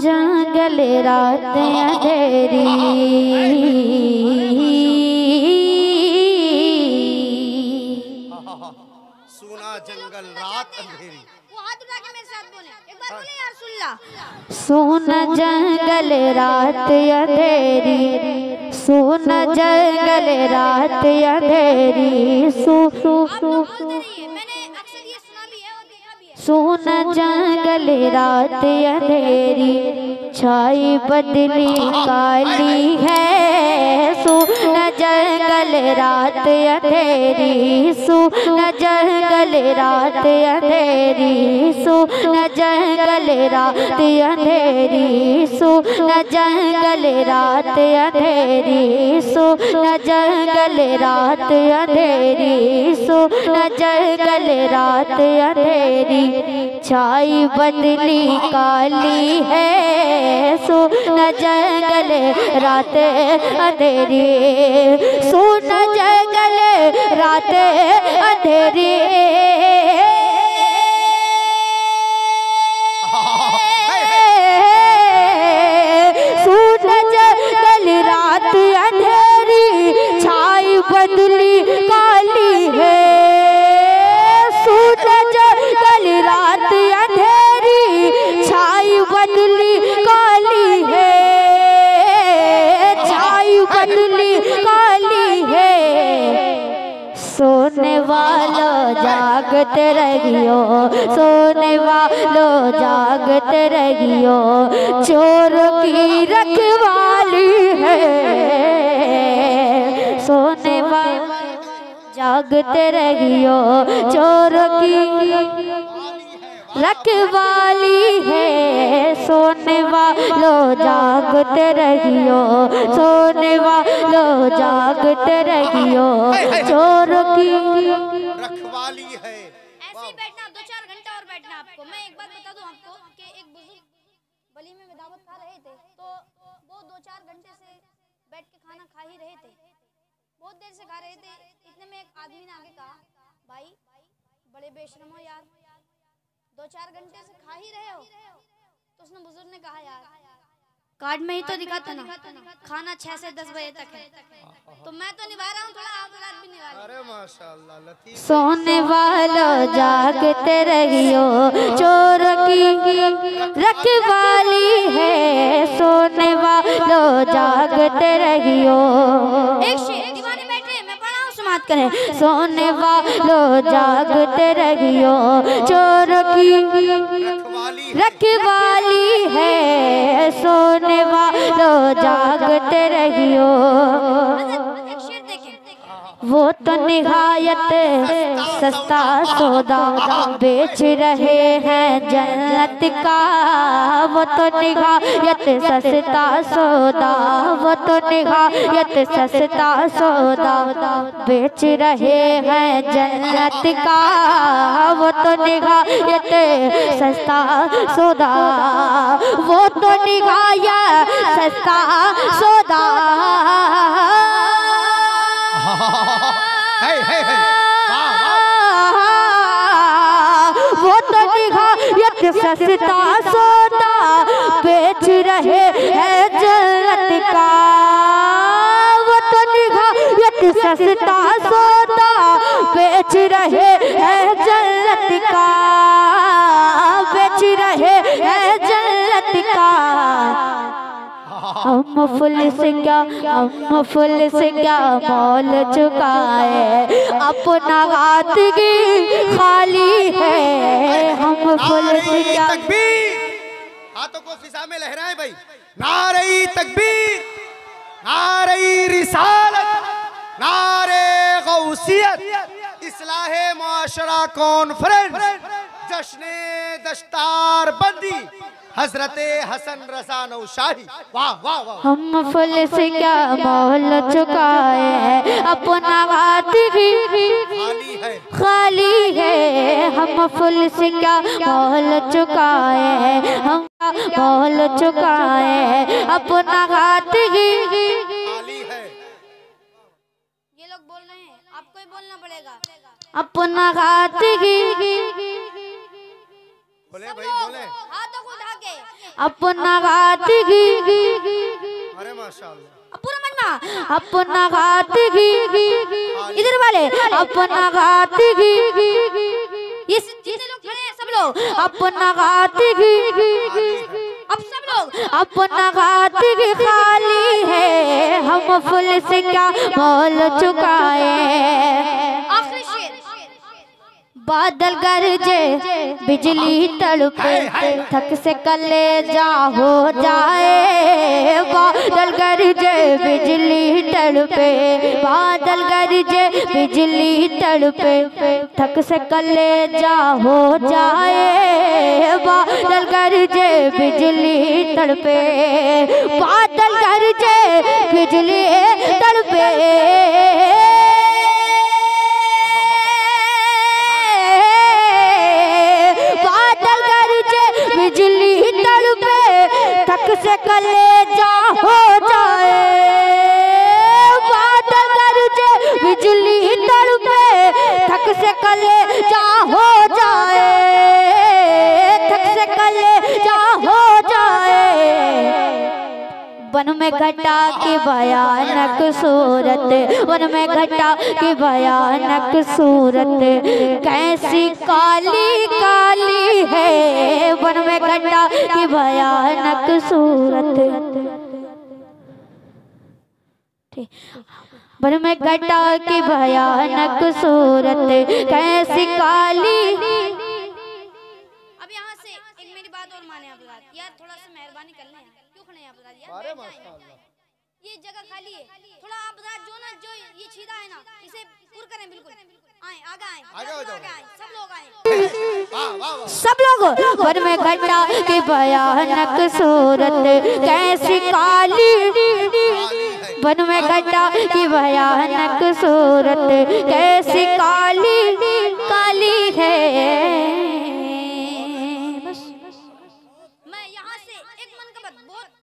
जंगल रात अंधेरी सुना जंगल रात अंधेरी। वो हाथ उठा के मेरे साथ बोले। एक बार बोले यार सुन जंगल रात अंधेरी। सुन जंगल रात अंधेरी। सु सु सु बोलते सुन जंगल रात अंधेरी छाई बदली काली है। सुन जंगल रात अंधेरी सुन जंगल रात अंधेरी सुन जंगल रात अंधेरी सुन जंगल रात अंधेरी सुन जंगल रात अंधेरी सुन जंगल रात अंधेरी। छाई बदली काली है सुन जंगल रात अंधेरी। सुन जंगल रात अंधेरी। सोने वालो जागते रहियो, सोने वालो जागते रहियो, चोर की रखवाली है। सोने वालो जागते रहियो, चोर की रखवाली है सोने वालो जागते रहियो सोने वालो जागते रहियो चोर की रखवाली है। ऐसे ही बैठना दो चार घंटा और बैठना आपको। मैं एक बात बता दूँ आपको कि एक बुज़ुर्ग बली में दावत खा रहे थे तो वो दो चार घंटे से बैठ के खाना खा ही रहे थे। बहुत देर से खा रहे थे। इतने में एक आदमी ने आगे कहा भाई बड़े बेशरम हो यार। दो चार घंटे से खा ही रहे हो। तो उसने बुज़ुर्ग ने कहा यार कार्ड में ही तो दिखा था ना। खाना छह से दस बजे तक है। तो मैं तो निभा रहा हूँ थोड़ा आप रात भी निभा। अरे माशाल्लाह सोने वालो जागते रहियो चोर की रखवाली है सोने वालो जागते रहियो। एक शेर दीवाने बैठे मैं पढ़ा हूँ समाप्त करें। सोने वालो जागते रहियो चोर की रखवाली है। रखवाली है सोने वालों जागते रहियो। वो तो निहायत सस्ता सौदा बेच रहे हैं जन्नत का। वो तो निहायत सस्ता सौदा, वो तो निहायत सस्ता सौदा बेच रहे हैं जन्नत का। वो तो निहायत सस्ता सौदा, वो तो निहायत सस्ता सौदा। सस्ता सोता बेच रहे हैं जन्नत का। वो तो निहायत सस्ता सोता बेच रहे हैं जन्नत का। बेच रहे हैं जन्नत का। हम फुल से क्या, हम फुल से क्या मोल चुकाए। अपना हाथ की खाली है हम तकबीर। हाथों को फिजा में लहराए भाई। नारे तकबीर नारे रिसालत नारे गौसियत। इस्लाह माशरा कॉन्फ्रेंस जश्न दस्तार बंदी हज़रत हसन रजा नौशाही वाह वाह वाह। हम फुल से क्या मोल चुकाए? अपना हाथ की खाली है। खाली है। हम फुल से क्या मोल चुकाए? हम मोल चुकाए? अपना हाथ है ये लोग बोल रहे हैं आपको ही बोलना पड़ेगा। अपना हाथ की बोले भाई बोले। हाथों को उठा के अपना गातगी अरे माशाल्लाह। पूरा मजना अपना गातगी इधर वाले अपना गातगी ये जितने लोग खड़े हैं सब लोग अपना गातगी अब सब लोग अपना गातगी खाली है। हम फुल से क्या मोल चुकाए बादल गरजे बिजली तड़पे थक से कले जा हो जाए बादल गरजे बिजली तड़पे बादल गरजे बिजली तड़पे थक से कले जा हो जाए बादल गरजे बिजली तड़पे बादल गरजे बिजली तड़पे। में घटा की भयानक सूरत, वन में घटा की भयानक सूरत कैसी काली काली है, वन में घटा की भयानक सूरत। वन में घटा की भयानक सूरत, कैसी काली हैं लोग यार अरे माशाल्लाह। ये जगह खाली है। थोड़ा आप रात जो ना जो ये छीदा है ना इसे पूर करें बिल्कुल। आए आगे आए। आगे हो जाओ। सब लोग आए। वाह वाह वाह। सब लोग वन में घटा की भयानक सूरत कैसी काली वन में घटा की भयानक सूरत कैसी काली